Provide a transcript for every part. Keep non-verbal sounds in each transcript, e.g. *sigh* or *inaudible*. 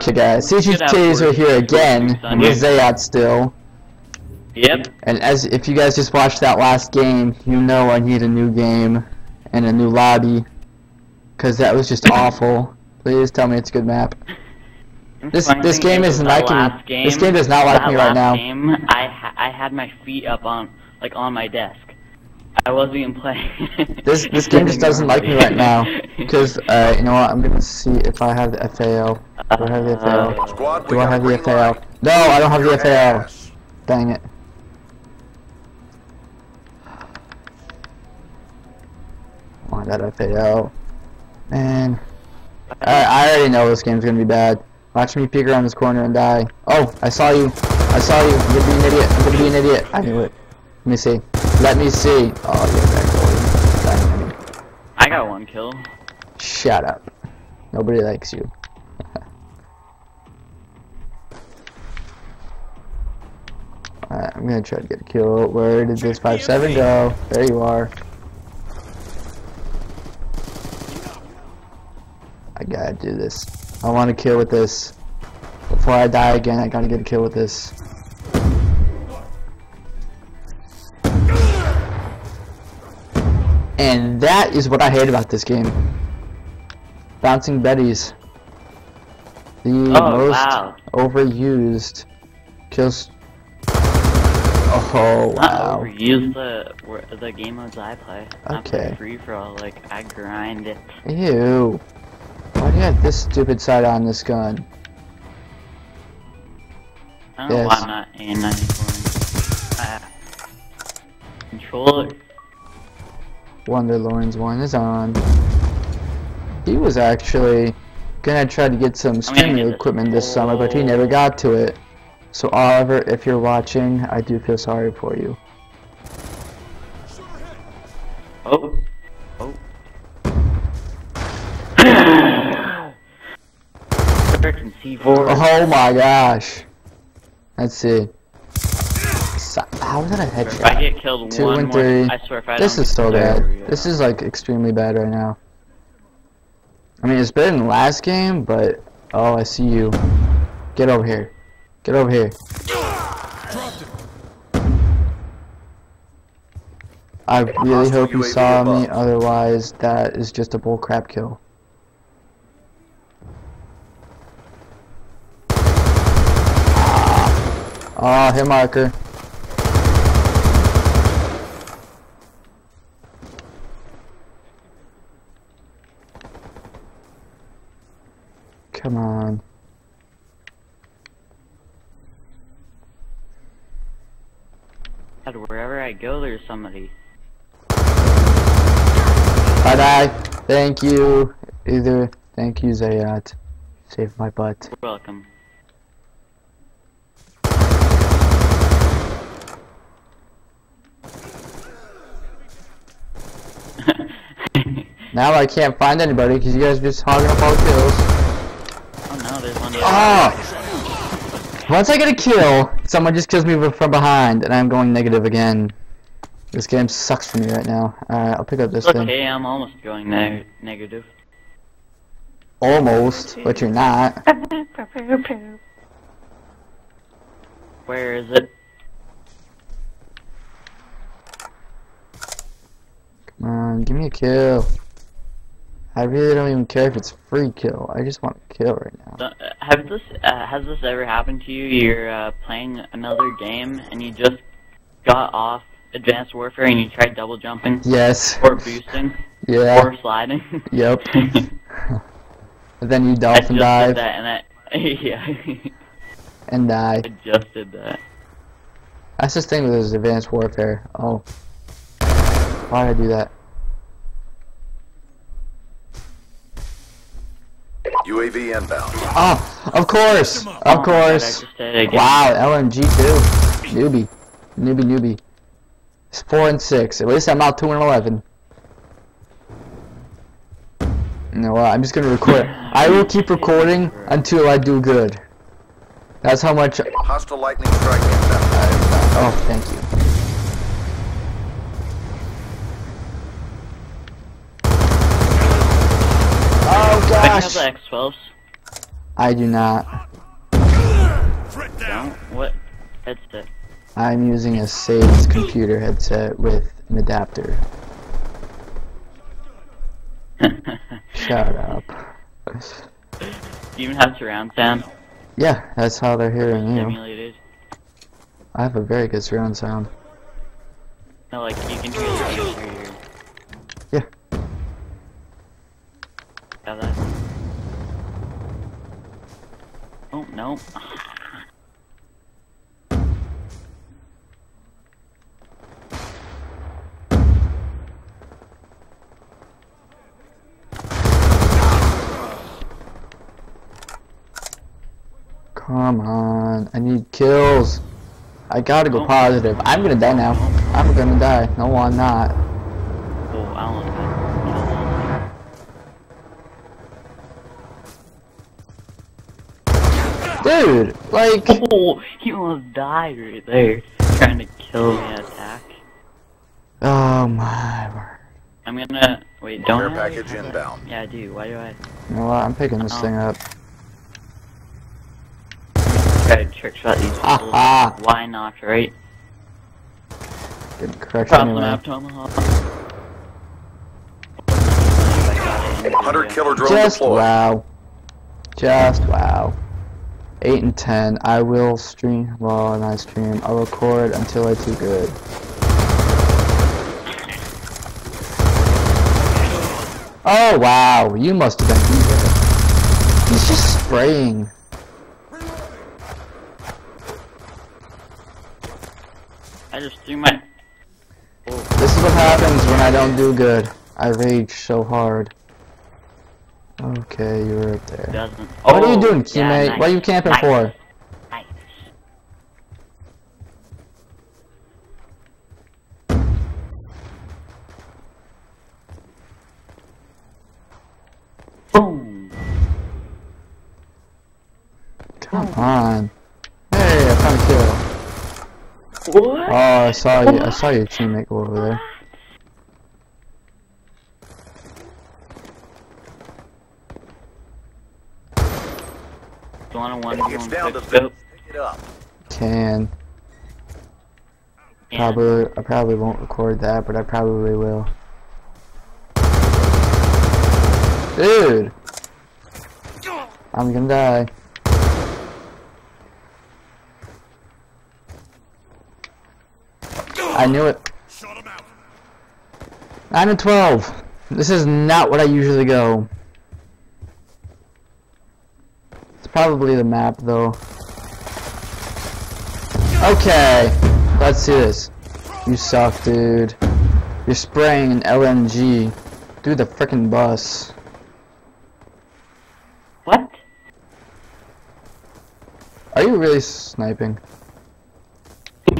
Okay, guys. CGTs are here again with. Zayat still. Yep. And as if you guys just watched that last game, you know I need a new game and a new lobby. Cause that was just awful. Please tell me it's a good map. This- Funny this game is, isn't liking me. Game, This game does not like me right now. Game, I ha I had my feet up on like on my desk. I wasn't even playing. This this game just doesn't like me right now. *laughs* Cause uh, you know what? I'm gonna see if I have the FAL. Do I have the FAL? Squad, Do I have the green FAL? light. No, I don't have the Your FAL. Dang it. Want that FAL. Man. I, I already know this game's gonna be bad. Watch me peek around this corner and die. Oh, I saw you. I saw you. I'm gonna be an idiot. I'm gonna be an idiot. I knew it. Let me see. Let me see. Oh, yeah, that goalie. Dang. I got one kill. Shut up. Nobody likes you. *laughs* Alright, I'm gonna try to get a kill. Where did this 5-7 go? There you are. I gotta do this. I want to kill with this. Before I die again, I gotta get a kill with this. And that is what I hate about this game. Bouncing Betties. The Oh, most wow. overused kills. Oh wow. overuse the the game modes I play. I Okay. free for all. Like I grind it. Ew. Why do you have this stupid side on this gun? I don't know why Yes. I'm not in 94. Uh, controller. Wonderlorn's one is on. He was actually gonna try to get some streaming equipment this summer, but he never got to it. So Oliver, if you're watching, I do feel sorry for you. Oh. Oh. Freaking C4. Oh my gosh. Let's see. So- How was that a If I get killed Two one and more, three. I swear if I This don't is get so killed, there we bad. This is like extremely bad right now. I mean, it's better than the last game, but oh, I see you. Get over here. Get over here. I really hope you saw me, otherwise that is just a bullcrap kill. Ah, hit marker. Come on. God, Wherever I go, there's somebody. Bye bye. Thank you. Either. Thank you, Zayat. Saved my butt. You're welcome. *laughs* Now I can't find anybody because you guys are just hogging up all the kills. Oh no, there's one. Ah! Once I get a kill, someone just kills me from behind, and I'm going negative again. This game sucks for me right now. Alright, I'll pick up this It's thing. okay, I'm almost going neg negative. Almost, but you're not. Where is it? Come on, give me a kill. I really don't even care if it's free kill. I just want a kill right now. Have this uh, has this ever happened to you? You're uh, playing another game and you just got off Advanced Warfare and you tried double jumping Yes. or boosting Yeah. or sliding. Yep. And *laughs* *laughs* then you dolphin did dive that and I *laughs* yeah, and die. I just did that. That's the thing with this advanced warfare. Oh. Why did I do that? UAV inbound. Oh, of course! Of my God, I course! just did it. Wow, LMG too. Newbie. Newbie, newbie. It's 4 and 6. At least I'm not 2 and 11. You know what? I'm just gonna record. I will keep recording until I do good. That's how much. Hostile lightning strike. Oh, thank you. I have the X12s. I do not. Don't? What headset? I'm using a Sage computer headset with an adapter. *laughs* Shut up. Do you even have surround sound? Yeah, that's how they're hearing you. Simulated? I have a very good surround sound. No, like you can hear Oh, no. Come on, I need kills. I gotta go Oh. positive. I'm gonna die now. I'm gonna die. No, I'm not. Oh, I Dude, like, *laughs* Oh, he almost died right there. Trying to kill me attack. oh my word. I'm gonna... Wait, don't Care I already package have that? inbound. Yeah, I do. Why do I... You know what? I'm picking this Oh. thing up. Try to trick shot these Ah, people. ah. Why not, right? Getting crushed Drop them anyway. out, Tomahawk. Hunter killer drone Just deployed. wow. Just wow. 8 and 10. I will stream. Well, not stream. I'll record until I do good. Oh, wow. You must have been evil. He's just spraying. I just threw my... This is what happens when I don't do good. I rage so hard. Okay, you're right there. Doesn't. What are you Oh, doing, yeah, teammate? nice. What are you camping Nice. for? Nice. Boom. Come on. Hey, I found a kill. What? Oh, I saw you. I saw your teammate go over there. You want a one It's one down to? Pick it up. Can. Yeah. Probably, I probably won't record that, but I probably will. Dude! I'm gonna die. I knew it. 9 and 12. This is not what I usually go. It's probably the map, though. Okay, let's see this. You suck, dude. You're spraying an LMG through the frickin' bus. What? Are you really sniping? *laughs*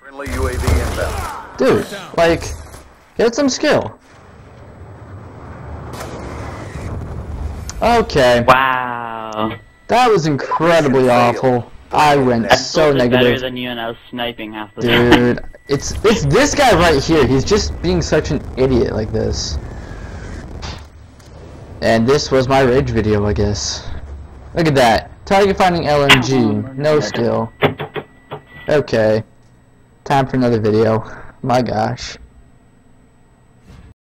Friendly UAV inbound. Dude, like, get some skill. Okay, Wow. That was incredibly awful. I went so did better negative. than you and I was sniping half the time. Dude, *laughs* it's it's this guy right here. He's just being such an idiot like this. And this was my rage video, I guess. Look at that. Target finding LMG. No skill. Okay. Time for another video. My gosh.